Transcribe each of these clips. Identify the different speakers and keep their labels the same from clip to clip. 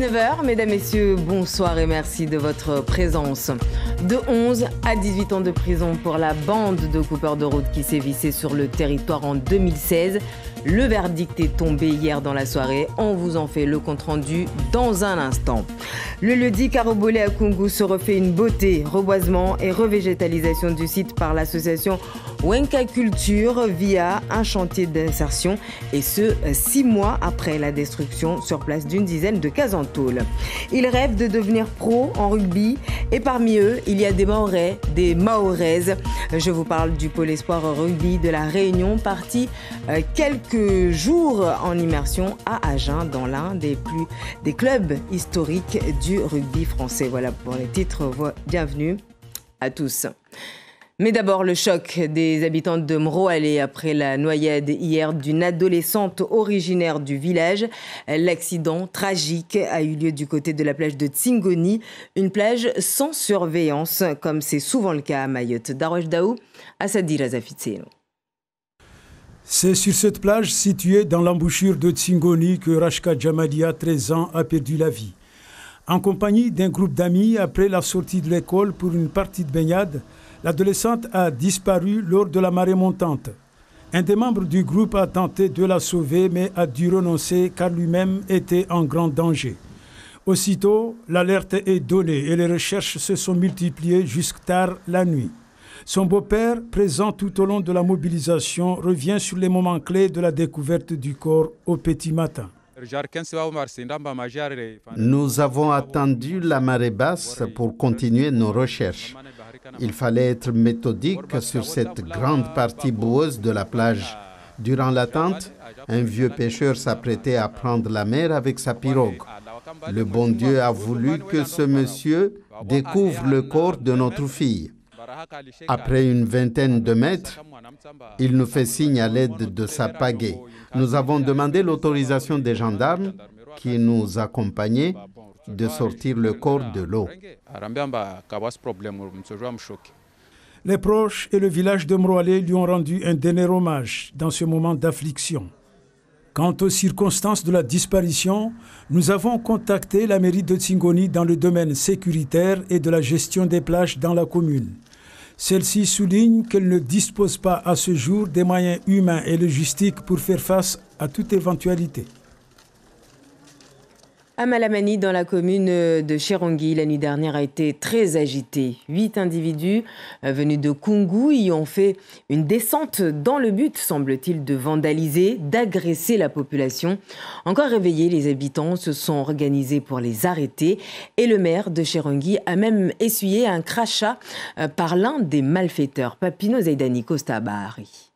Speaker 1: 19h, mesdames, messieurs, bonsoir et merci de votre présence. De 11 à 18 ans de prison pour la bande de coupeurs de route qui sévissait sur le territoire en 2016. Le verdict est tombé hier dans la soirée. On vous en fait le compte-rendu dans un instant. Le lundi, Carobolé à Kungu se refait une beauté, reboisement et revégétalisation du site par l'association Wenka Culture via un chantier d'insertion et ce, six mois après la destruction sur place d'une dizaine de cases en tôle. Ils rêvent de devenir pro en rugby et parmi eux, il y a des Maorais, des Maoraises. Je vous parle du pôle espoir rugby de la Réunion, parti euh, quelques jours en immersion à Agen dans l'un des plus des clubs historiques du rugby français. Voilà pour les titres. Bienvenue à tous. Mais d'abord, le choc des habitants de Mroalé après la noyade hier d'une adolescente originaire du village. L'accident tragique a eu lieu du côté de la plage de Tsingoni, une plage sans surveillance, comme c'est souvent le cas à Mayotte. Darouj Daou, Assadi Razafitseno.
Speaker 2: C'est sur cette plage située dans l'embouchure de Tsingoni que Rashka Jamadia, 13 ans, a perdu la vie. En compagnie d'un groupe d'amis, après la sortie de l'école pour une partie de baignade, l'adolescente a disparu lors de la marée montante. Un des membres du groupe a tenté de la sauver mais a dû renoncer car lui-même était en grand danger. Aussitôt, l'alerte est donnée et les recherches se sont multipliées jusqu'à tard la nuit. Son beau-père, présent tout au long de la mobilisation, revient sur les moments clés de la découverte du corps au petit matin.
Speaker 3: Nous avons attendu la marée basse pour continuer nos recherches. Il fallait être méthodique sur cette grande partie boueuse de la plage. Durant l'attente, un vieux pêcheur s'apprêtait à prendre la mer avec sa pirogue. Le bon Dieu a voulu que ce monsieur découvre le corps de notre fille. Après une vingtaine de mètres, il nous fait signe à l'aide de sa pagaie. Nous avons demandé l'autorisation des gendarmes qui nous accompagnaient de sortir le corps de l'eau.
Speaker 2: Les proches et le village de Mroalé lui ont rendu un dernier hommage dans ce moment d'affliction. Quant aux circonstances de la disparition, nous avons contacté la mairie de Tsingoni dans le domaine sécuritaire et de la gestion des plages dans la commune. Celle-ci souligne qu'elle ne dispose pas à ce jour des moyens humains et logistiques pour faire face à toute éventualité.
Speaker 1: À Malamani, dans la commune de Chirangui, la nuit dernière a été très agitée. Huit individus euh, venus de Kungu y ont fait une descente dans le but, semble-t-il, de vandaliser, d'agresser la population. Encore réveillés, les habitants se sont organisés pour les arrêter et le maire de Chirangui a même essuyé un crachat euh, par l'un des malfaiteurs, Papino Zaidani Costa Bahari.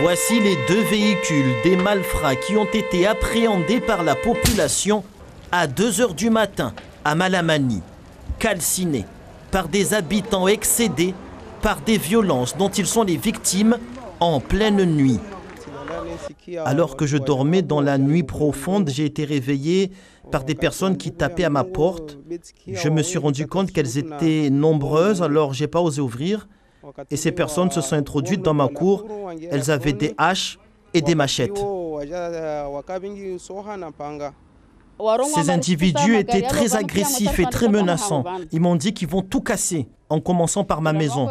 Speaker 4: Voici les deux véhicules des malfrats qui ont été appréhendés par la population à 2 heures du matin à Malamani, calcinés par des habitants excédés par des violences dont ils sont les victimes en pleine nuit. Alors que je dormais dans la nuit profonde, j'ai été réveillé par des personnes qui tapaient à ma porte. Je me suis rendu compte qu'elles étaient nombreuses, alors j'ai pas osé ouvrir et ces personnes se sont introduites dans ma cour. Elles avaient des haches et des machettes. Ces individus étaient très agressifs et très menaçants. Ils m'ont dit qu'ils vont tout casser, en commençant par ma maison.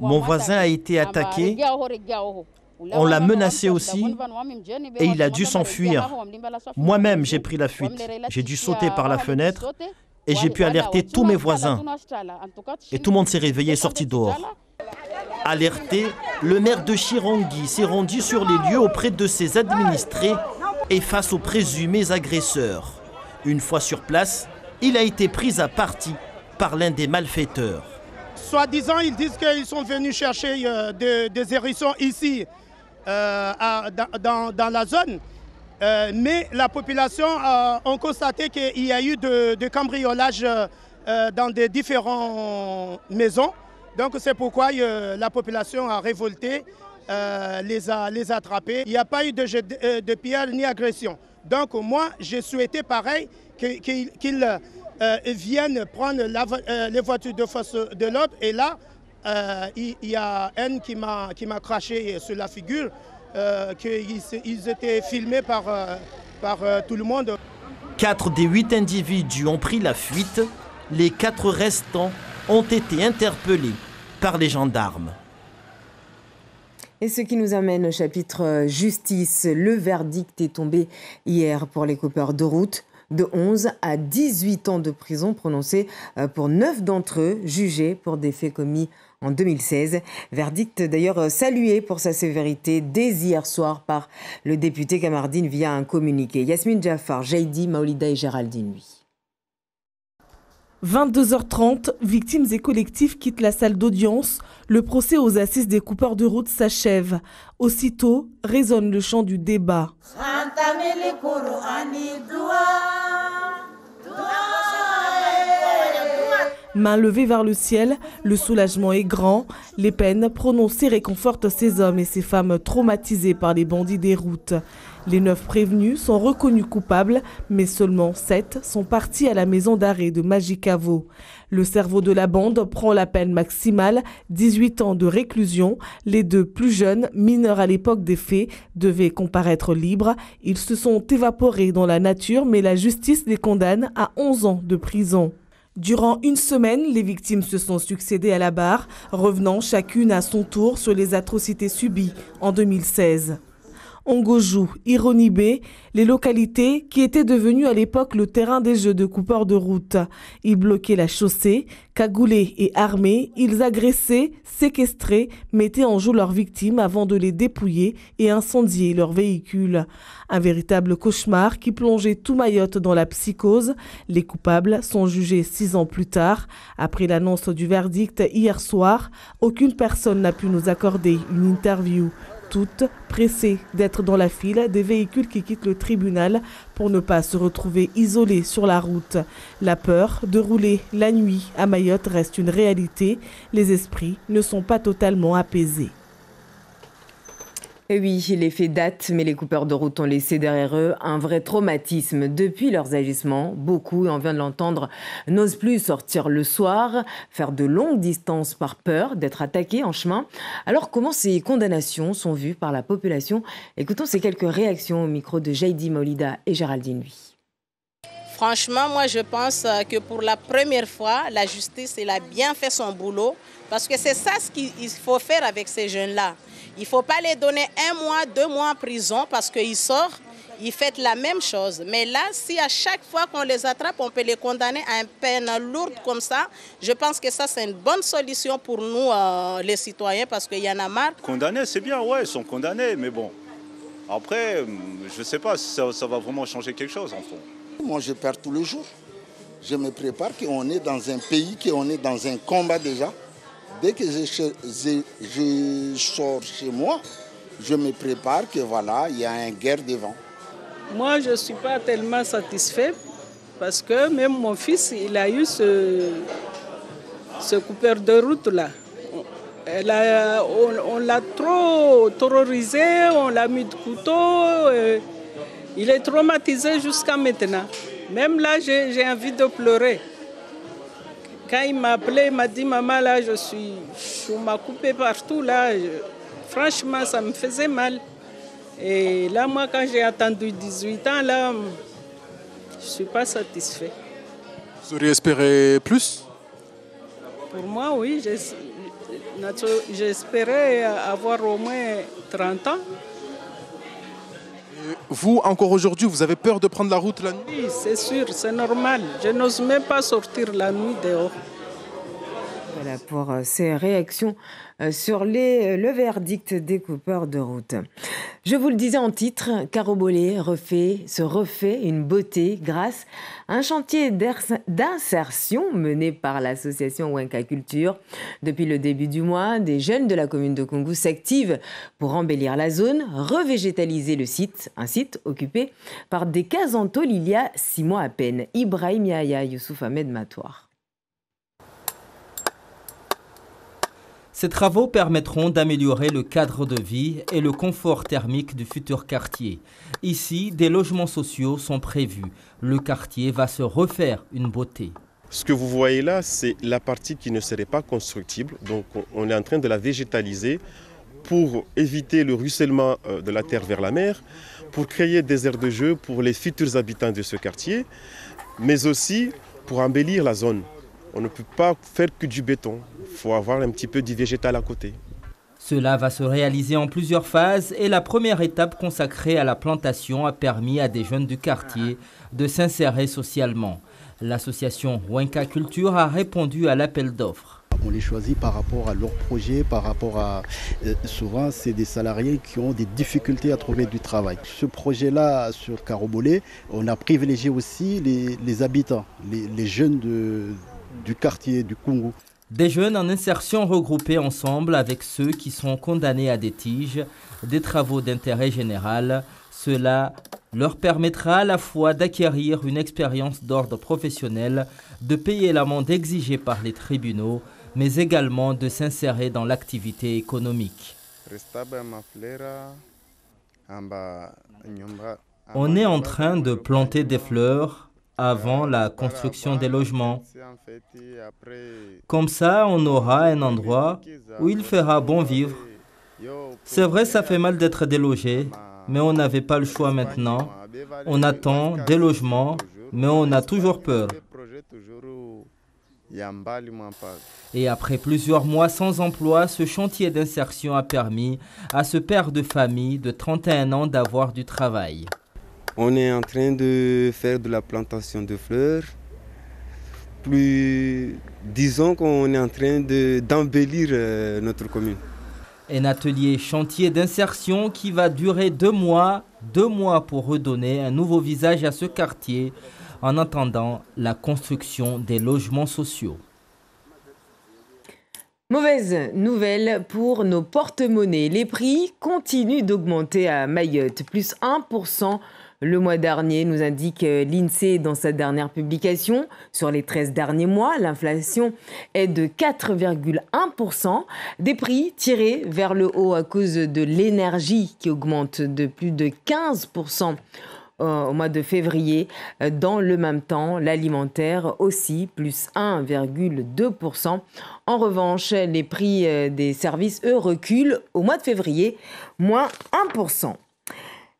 Speaker 4: Mon voisin a été attaqué. On l'a menacé aussi et il a dû s'enfuir. Moi-même, j'ai pris la fuite. J'ai dû sauter par la fenêtre et j'ai pu alerter tous mes voisins. Et tout le monde s'est réveillé et sorti dehors. Alerté, le maire de Chirangui s'est rendu sur les lieux auprès de ses administrés et face aux présumés agresseurs. Une fois sur place, il a été pris à partie par l'un des malfaiteurs.
Speaker 5: Soi-disant, ils disent qu'ils sont venus chercher euh, des, hérissons ici, euh, dans, la zone. Euh, mais la population a constaté qu'il y a eu de, de cambriolage dans des différentes maisons. Donc c'est pourquoi euh, la population a révolté, euh, les, a, les attrapés. Il n'y a pas eu de de, euh, pierre ni agression. Donc moi, j'ai souhaité pareil qu'ils viennent prendre les voitures de force de l'ordre. Et là, il, y a un qui m'a craché sur la figure, qu'ils ils étaient filmés par, par tout le monde.
Speaker 4: Quatre des huit individus ont pris la fuite. Les quatre restants ont été interpellés par les gendarmes.
Speaker 1: Et ce qui nous amène au chapitre justice. Le verdict est tombé hier pour les coupeurs de route de 11 à 18 ans de prison prononcés euh, pour neuf d'entre eux jugés pour des faits commis en 2016. Verdict d'ailleurs euh, salué pour sa sévérité dès hier soir par le député Kamardine via un communiqué. Yasmine Jaffar, Jaidi, Maolida et Géraldine, lui.
Speaker 6: 22h30, victimes et collectifs quittent la salle d'audience. Le procès aux assises des coupeurs de route s'achève. Aussitôt résonne le chant du débat. Main levée vers le ciel, le soulagement est grand. Les peines prononcées réconfortent ces hommes et ces femmes traumatisés par les bandits des routes. Les neuf prévenus sont reconnus coupables, mais seulement sept sont partis à la maison d'arrêt de Magicavo. Le cerveau de la bande prend la peine maximale, 18 ans de réclusion. Les deux plus jeunes, mineurs à l'époque des faits, devaient comparaître libres. Ils se sont évaporés dans la nature, mais la justice les condamne à 11 ans de prison. Durant une semaine, les victimes se sont succédées à la barre, revenant chacune à son tour sur les atrocités subies en 2016. Ongojou, Ironibé, les localités qui étaient devenues à l'époque le terrain des jeux de coupeurs de route. Ils bloquaient la chaussée, cagoulés et armés, ils agressaient, séquestraient, mettaient en jeu leurs victimes avant de les dépouiller et incendier leurs véhicules. Un véritable cauchemar qui plongeait tout Mayotte dans la psychose. Les coupables sont jugés six ans plus tard. Après l'annonce du verdict hier soir, aucune personne n'a pu nous accorder une interview toutes pressées d'être dans la file des véhicules qui quittent le tribunal pour ne pas se retrouver isolés sur la route. La peur de rouler la nuit à Mayotte reste une réalité. Les esprits ne sont pas totalement apaisés.
Speaker 1: Et oui, les faits datent, mais les coupeurs de route ont laissé derrière eux un vrai traumatisme. Depuis leurs agissements, beaucoup, on vient de l'entendre, n'osent plus sortir le soir, faire de longues distances par peur d'être attaqués en chemin. Alors comment ces condamnations sont vues par la population? Écoutons ces quelques réactions au micro de Jaidi Molida et Géraldine Lui.
Speaker 7: Franchement, moi je pense que pour la première fois, la justice elle a bien fait son boulot parce que c'est ça ce qu'il faut faire avec ces jeunes-là. Il ne faut pas les donner un mois, deux mois en prison parce qu'ils sortent, ils font la même chose. Mais là, si à chaque fois qu'on les attrape, on peut les condamner à une peine lourde comme ça, je pense que ça, c'est une bonne solution pour nous, euh, les citoyens, parce qu'il y en a marre.
Speaker 8: Condamnés, c'est bien, ouais, ils sont condamnés, mais bon. Après, je ne sais pas si ça, ça, va vraiment changer quelque chose, en fond.
Speaker 9: Moi, je perds tous les jours. Je me prépare qu'on est dans un pays, qu'on est dans un combat déjà. Dès que je, sors chez moi, je me prépare que voilà, il y a une guerre devant.
Speaker 10: Moi, je ne suis pas tellement satisfait parce que même mon fils, il a eu ce, ce coupeur de route-là. On, l'a trop terrorisé, on l'a mis de couteau. il est traumatisé jusqu'à maintenant. Même là, j'ai envie de pleurer. Quand il m'a appelé, il m'a dit Maman, là, je suis. Je m'a coupé partout, là. franchement, ça me faisait mal. Et là, moi, quand j'ai attendu 18 ans, là, je ne suis pas satisfait.
Speaker 11: Vous auriez espéré plus?
Speaker 10: Pour moi, oui. J'espérais avoir au moins 30 ans.
Speaker 11: Vous, encore aujourd'hui, vous avez peur de prendre la route la nuit
Speaker 10: Oui, c'est sûr, c'est normal. Je n'ose même pas sortir la nuit dehors.
Speaker 1: Voilà pour euh, ces réactions euh, sur euh, le verdict des coupeurs de route. Je vous le disais en titre, Carobolé refait, se refait une beauté grâce à un chantier d'insertion mené par l'association Wenka Culture. Depuis le début du mois, des jeunes de la commune de Congo s'activent pour embellir la zone, revégétaliser le site, un site occupé par des cases en tôle il y a six mois à peine. Ibrahim Yahya Youssouf Ahmed Matoir.
Speaker 12: Ces travaux permettront d'améliorer le cadre de vie et le confort thermique du futur quartier. Ici, des logements sociaux sont prévus. Le quartier va se refaire une beauté.
Speaker 13: Ce que vous voyez là, c'est la partie qui ne serait pas constructible. Donc on est en train de la végétaliser pour éviter le ruissellement de la terre vers la mer, pour créer des aires de jeu pour les futurs habitants de ce quartier, mais aussi pour embellir la zone. On ne peut pas faire que du béton, il faut avoir un petit peu du végétal à côté.
Speaker 12: Cela va se réaliser en plusieurs phases et la première étape consacrée à la plantation a permis à des jeunes du quartier de s'insérer socialement. L'association Wenka Culture a répondu à l'appel d'offres.
Speaker 14: On les choisit par rapport à leur projet, par rapport à... Euh, souvent, c'est des salariés qui ont des difficultés à trouver du travail. Ce projet-là, sur Carobolé, on a privilégié aussi les, habitants, les, jeunes du quartier du Congo.
Speaker 12: Des jeunes en insertion regroupés ensemble avec ceux qui sont condamnés à des tiges, des travaux d'intérêt général. Cela leur permettra à la fois d'acquérir une expérience d'ordre professionnel, de payer l'amende exigée par les tribunaux, mais également de s'insérer dans l'activité économique. On est en train de planter des fleurs avant la construction des logements. Comme ça, on aura un endroit où il fera bon vivre. C'est vrai, ça fait mal d'être délogé, mais on n'avait pas le choix maintenant. On attend des logements, mais on a toujours peur. Et après plusieurs mois sans emploi, ce chantier d'insertion a permis à ce père de famille de 31 ans d'avoir du travail.
Speaker 15: On est en train de faire de la plantation de fleurs. Plus, disons qu'on est en train d'embellir euh, notre commune.
Speaker 12: Un atelier chantier d'insertion qui va durer deux mois, deux mois pour redonner un nouveau visage à ce quartier en attendant la construction des logements sociaux.
Speaker 1: Mauvaise nouvelle pour nos porte-monnaies. Les prix continuent d'augmenter à Mayotte, plus 1% le mois dernier, nous indique euh, l'INSEE dans sa dernière publication. Sur les 13 derniers mois, l'inflation est de 4,1%. Des prix tirés vers le haut à cause de l'énergie qui augmente de plus de 15% euh, au mois de février. Euh, dans le même temps, l'alimentaire aussi, plus 1,2%. En revanche, les prix des services, eux, reculent au mois de février, moins 1%.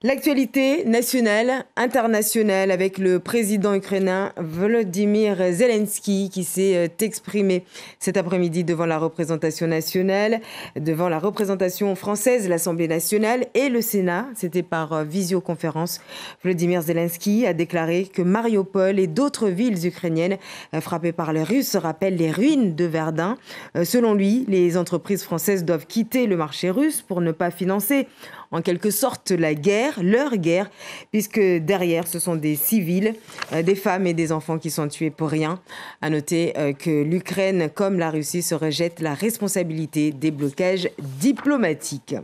Speaker 1: L'actualité nationale, internationale, avec le président ukrainien Volodymyr Zelensky qui s'est euh, exprimé cet après-midi devant la représentation nationale, devant la représentation française, l'Assemblée nationale et le Sénat. C'était par euh, visioconférence. Volodymyr Zelensky a déclaré que Mariupol et d'autres villes ukrainiennes euh, frappées par les Russes rappellent les ruines de Verdun. Selon lui, les entreprises françaises doivent quitter le marché russe pour ne pas financer en quelque sorte la guerre, leur guerre, puisque derrière, ce sont des civils, euh, des femmes et des enfants qui sont tués pour rien. À noter euh, que l'Ukraine, comme la Russie, se rejette la responsabilité des blocages diplomatiques.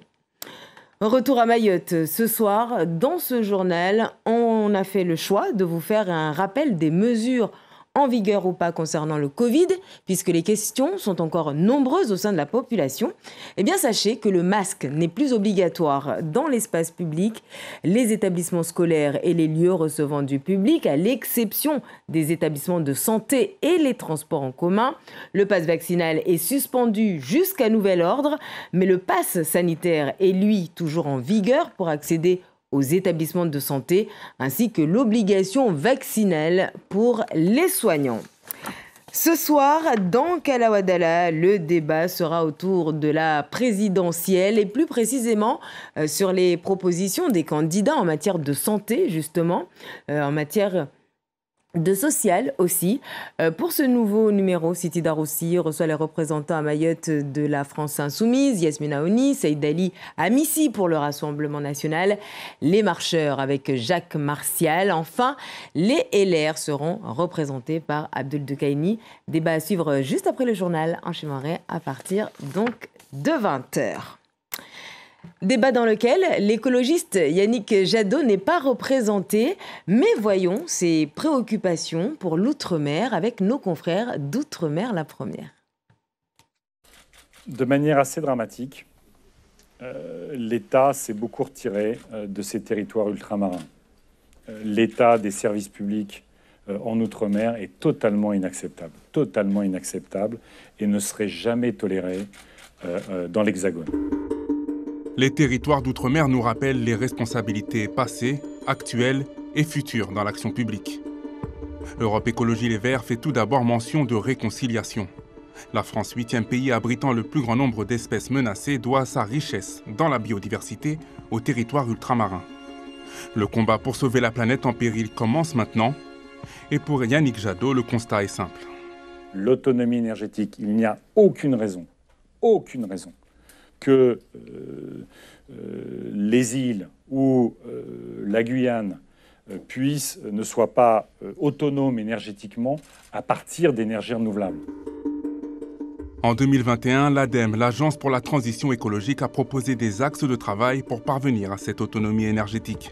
Speaker 1: Retour à Mayotte ce soir. Dans ce journal, on a fait le choix de vous faire un rappel des mesures en vigueur ou pas concernant le Covid, puisque les questions sont encore nombreuses au sein de la population, eh bien sachez que le masque n'est plus obligatoire dans l'espace public, les établissements scolaires et les lieux recevant du public, à l'exception des établissements de santé et les transports en commun. Le pass vaccinal est suspendu jusqu'à nouvel ordre, mais le pass sanitaire est lui toujours en vigueur pour accéder aux établissements de santé, ainsi que l'obligation vaccinale pour les soignants. Ce soir, dans Kalawadala, le débat sera autour de la présidentielle et plus précisément euh, sur les propositions des candidats en matière de santé, justement, euh, en matière de social aussi. Euh, pour ce nouveau numéro, City Daroussi reçoit les représentants à Mayotte de la France Insoumise, Yasmina Oni, Saïd Ali Amissi pour le Rassemblement National, les marcheurs avec Jacques Martial. Enfin, les LR seront représentés par Abdel Dekaini. Débat à suivre juste après le journal en Chimarais à partir donc de 20h. Débat dans lequel l'écologiste Yannick Jadot n'est pas représenté, mais voyons ses préoccupations pour l'outre-mer avec nos confrères d'Outre-mer la première.
Speaker 16: De manière assez dramatique, euh, l'État s'est beaucoup retiré euh, de ces territoires ultramarins. Euh, l'état des services publics en Outre-mer est totalement inacceptable, totalement inacceptable et ne serait jamais toléré dans l'Hexagone.
Speaker 17: Les territoires d'outre-mer nous rappellent les responsabilités passées, actuelles et futures dans l'action publique. Europe Écologie Les Verts fait tout d'abord mention de réconciliation. La France, huitième pays abritant le plus grand nombre d'espèces menacées, doit sa richesse dans la biodiversité aux territoires ultramarins. Le combat pour sauver la planète en péril commence maintenant. Et pour Yannick Jadot, le constat est simple.
Speaker 16: L'autonomie énergétique, il n'y a aucune raison, aucune raison que euh, euh, les îles ou euh, la Guyane puissent ne soient pas autonomes énergétiquement à partir d'énergies renouvelables.
Speaker 17: En 2021, l'ADEME, l'Agence pour la transition écologique, a proposé des axes de travail pour parvenir à cette autonomie énergétique.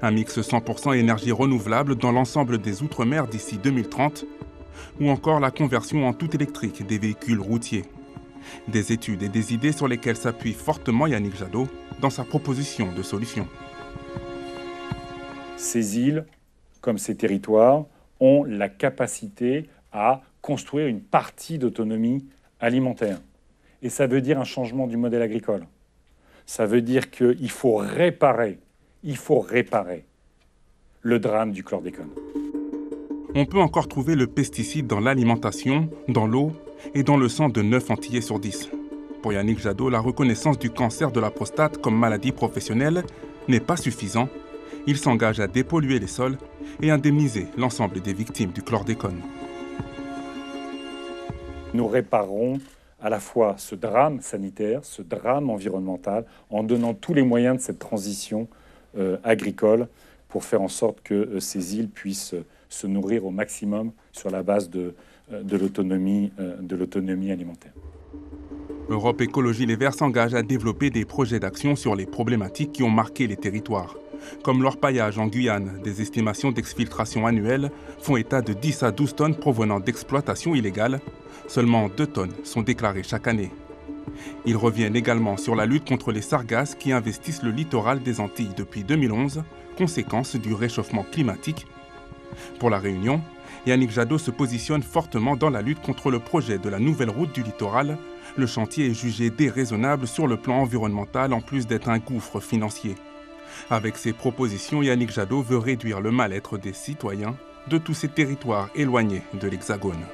Speaker 17: Un mix 100% énergie renouvelable dans l'ensemble des Outre-mer d'ici 2030, ou encore la conversion en tout électrique des véhicules routiers. Des études et des idées sur lesquelles s'appuie fortement Yannick Jadot dans sa proposition de solution.
Speaker 16: Ces îles, comme ces territoires, ont la capacité à construire une partie d'autonomie alimentaire. Et ça veut dire un changement du modèle agricole. Ça veut dire qu'il faut réparer, il faut réparer le drame du chlordécone.
Speaker 17: On peut encore trouver le pesticide dans l'alimentation, dans l'eau et dans le sang de 9 Antillais sur 10. Pour Yannick Jadot, la reconnaissance du cancer de la prostate comme maladie professionnelle n'est pas suffisant. Il s'engage à dépolluer les sols et indemniser l'ensemble des victimes du chlordécone
Speaker 16: nous réparerons à la fois ce drame sanitaire, ce drame environnemental, en donnant tous les moyens de cette transition euh, agricole pour faire en sorte que euh, ces îles puissent euh, se nourrir au maximum sur la base de, de l'autonomie alimentaire.
Speaker 17: Europe Écologie Les Verts s'engage à développer des projets d'action sur les problématiques qui ont marqué les territoires. Comme l'orpaillage en Guyane, des estimations d'exfiltration annuelles font état de 10 à 12 tonnes provenant d'exploitation illégale Seulement 2 tonnes sont déclarées chaque année. Ils reviennent également sur la lutte contre les sargasses qui investissent le littoral des Antilles depuis 2011, conséquence du réchauffement climatique. Pour la Réunion, Yannick Jadot se positionne fortement dans la lutte contre le projet de la nouvelle route du littoral. Le chantier est jugé déraisonnable sur le plan environnemental en plus d'être un gouffre financier. Avec ses propositions, Yannick Jadot veut réduire le mal-être des citoyens de tous ces territoires éloignés de l'Hexagone.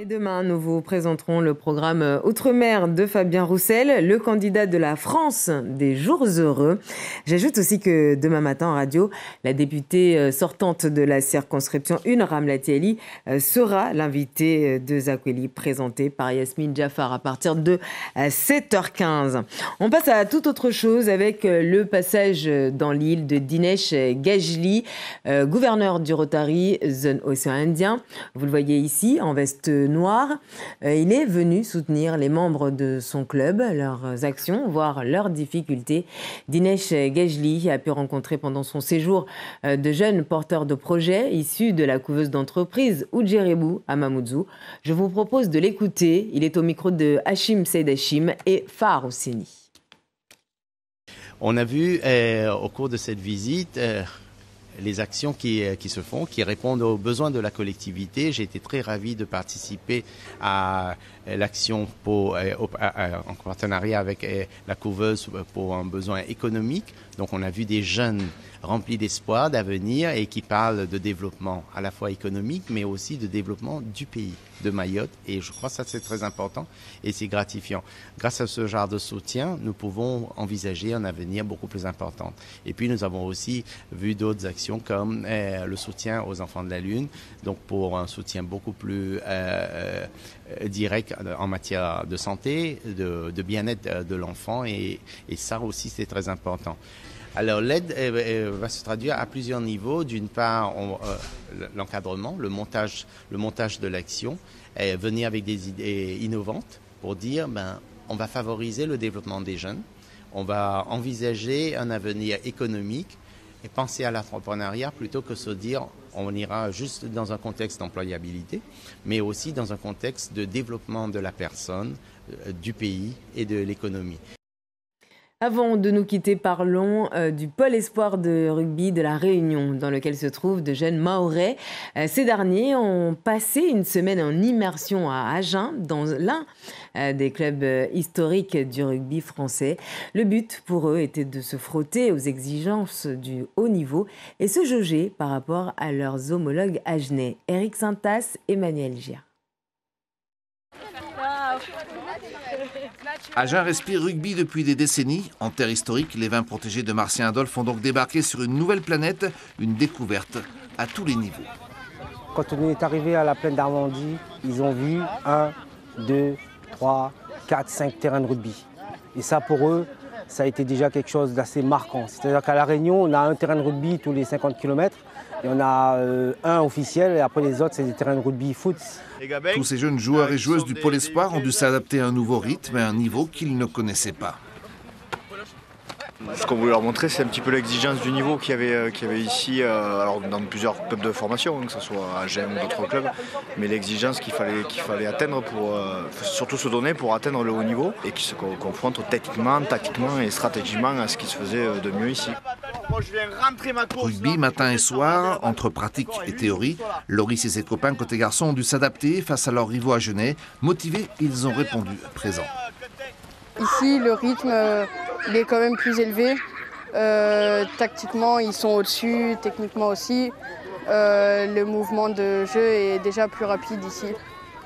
Speaker 1: Et demain, nous vous présenterons le programme euh, Outre-mer de Fabien Roussel, le candidat de la France des jours heureux. J'ajoute aussi que demain matin en radio, la députée euh, sortante de la circonscription 1, Ramlati euh, sera l'invitée de Zakweli, présentée par Yasmine Jaffar à partir de 7h15. On passe à toute autre chose avec le passage dans l'île de Dinesh Gajli, gouverneur du Rotary, zone océan Indien. Vous le voyez ici, en veste noir. Euh, il est venu soutenir les membres de son club, leurs actions, voire leurs difficultés. Dinesh Gajli a pu rencontrer pendant son séjour euh, de jeunes porteurs de projets issus de la couveuse d'entreprise Ujerebu à Mamoudzou. Je vous propose de l'écouter. Il est au micro de Hachim Seyd Hachim et Far
Speaker 18: On a vu euh, au cours de cette visite les actions qui, euh, qui, se font, qui répondent aux besoins de la collectivité. J'ai été très ravi de participer à euh, l'action euh, en partenariat avec la couveuse pour un besoin économique. Donc on a vu des jeunes remplis d'espoir, d'avenir et qui parlent de développement à la fois économique mais aussi de développement du pays de Mayotte. Et je crois que ça, c'est très important et c'est gratifiant. Grâce à ce genre de soutien, nous pouvons envisager un avenir beaucoup plus important. Et puis, nous avons aussi vu d'autres actions comme euh, le soutien aux enfants de la Lune, donc pour un soutien beaucoup plus euh, euh, direct en matière de santé, de, bien-être de l'enfant. Et ça aussi, c'est très important. Alors l'aide va se traduire à plusieurs niveaux. D'une part, euh, l'encadrement, le montage, le montage de l'action, venir avec des idées innovantes pour dire, ben, on va favoriser le développement des jeunes, on va envisager un avenir économique et penser à l'entrepreneuriat plutôt que se dire on ira juste dans un contexte d'employabilité, mais aussi dans un contexte de développement de la personne, euh, du pays et de l'économie.
Speaker 1: Avant de nous quitter, parlons euh, du pôle espoir de rugby de la Réunion, dans lequel se trouvent de jeunes Maorais. Euh, ces derniers ont passé une semaine en immersion à Agen, dans l'un euh, des clubs historiques du rugby français. Le but pour eux était de se frotter aux exigences du haut niveau et se jauger par rapport à leurs homologues agenais. Eric Santas, Emmanuel Gir.
Speaker 19: Agen respire rugby depuis des décennies. En terre historique, les vins protégés de Martien Adolphe ont donc débarqué sur une nouvelle planète, une découverte à tous les niveaux.
Speaker 20: Quand on est arrivé à la plaine d'Armandie, ils ont vu 1, 2, 3, 4, 5 terrains de rugby. Et ça, pour eux, ça a été déjà quelque chose d'assez marquant. C'est-à-dire qu'à La Réunion, on a un terrain de rugby tous les 50 km. Et on a euh, un officiel et après les autres, c'est des terrains de rugby foot.
Speaker 19: Tous ces jeunes joueurs et joueuses du Pôle Espoir ont dû s'adapter à un nouveau rythme et à un niveau qu'ils ne connaissaient pas.
Speaker 21: Ce qu'on voulait leur montrer, c'est un petit peu l'exigence du niveau qu'il y avait, euh, avait ici, euh, alors dans plusieurs clubs de formation, hein, que ce soit à Gênes ou d'autres clubs, mais l'exigence qu'il fallait, qu'il fallait atteindre pour surtout se donner pour atteindre le haut niveau et qui se confronte techniquement, tactiquement et stratégiquement à ce qui se faisait de mieux ici.
Speaker 19: Rugby matin et soir, entre pratique et théorie, Loris et ses copains côté garçons ont dû s'adapter face à leurs rivaux à Genève. Motivés, ils ont répondu présent.
Speaker 22: Ici, le rythme euh, il est quand même plus élevé. Euh, tactiquement, ils sont au-dessus, techniquement aussi. Euh, le mouvement de jeu est déjà plus rapide ici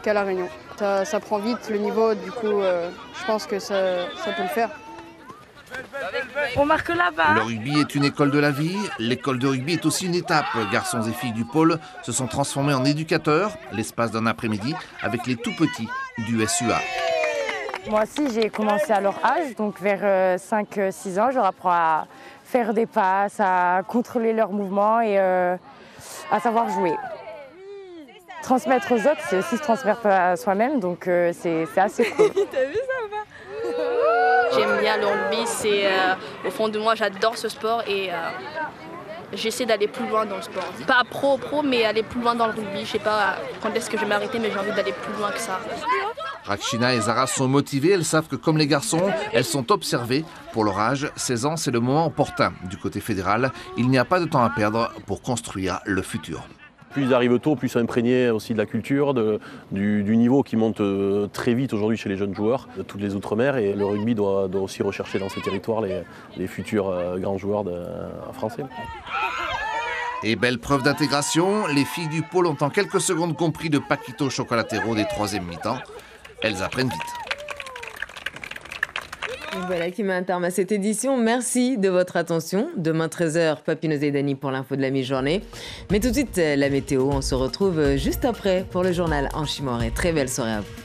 Speaker 22: qu'à La Réunion. Ça, prend vite le niveau, du coup, je pense que ça peut le faire.
Speaker 23: On marque là-bas.
Speaker 19: Le rugby est une école de la vie. L'école de rugby est aussi une étape. Garçons et filles du pôle se sont transformés en éducateurs l'espace d'un après-midi avec les tout petits du SUA.
Speaker 23: Moi aussi, j'ai commencé à leur âge, donc vers 5-6 euh, ans, je leur apprends à faire des passes, à contrôler leurs mouvements et euh, à savoir jouer. Transmettre aux autres, c'est aussi se transmettre à soi-même, donc euh, c'est assez cool. T'as vu ça
Speaker 24: J'aime bien le rugby, c'est euh, au fond de moi, j'adore ce sport et euh, j'essaie d'aller plus loin dans le sport. Pas pro pro, mais aller plus loin dans le rugby. Je sais pas quand est-ce que je vais m'arrêter, mais j'ai envie d'aller plus loin que ça.
Speaker 19: Rakshina et Zara sont motivées, elles savent que comme les garçons, elles sont observées. Pour leur âge, 16 ans, c'est le moment opportun. Du côté fédéral, il n'y a pas de temps à perdre pour construire le futur
Speaker 25: plus ils arrivent tôt, plus ils sont imprégnés aussi de la culture, du, niveau qui monte euh, très vite aujourd'hui chez les jeunes joueurs de toutes les Outre-mer. Et le rugby doit, aussi rechercher dans ces territoires les, futurs euh, grands joueurs français.
Speaker 19: Et belle preuve d'intégration, les filles du pôle ont en quelques secondes compris le paquito chocolatero des troisième mi-temps. Elles apprennent vite.
Speaker 1: Voilà qui met un terme à cette édition. Merci de votre attention. Demain 13h, Papino Dani pour l'info de la mi-journée. Mais tout de suite, la météo, on se retrouve juste après pour le journal en Chimoré. Très belle soirée à vous.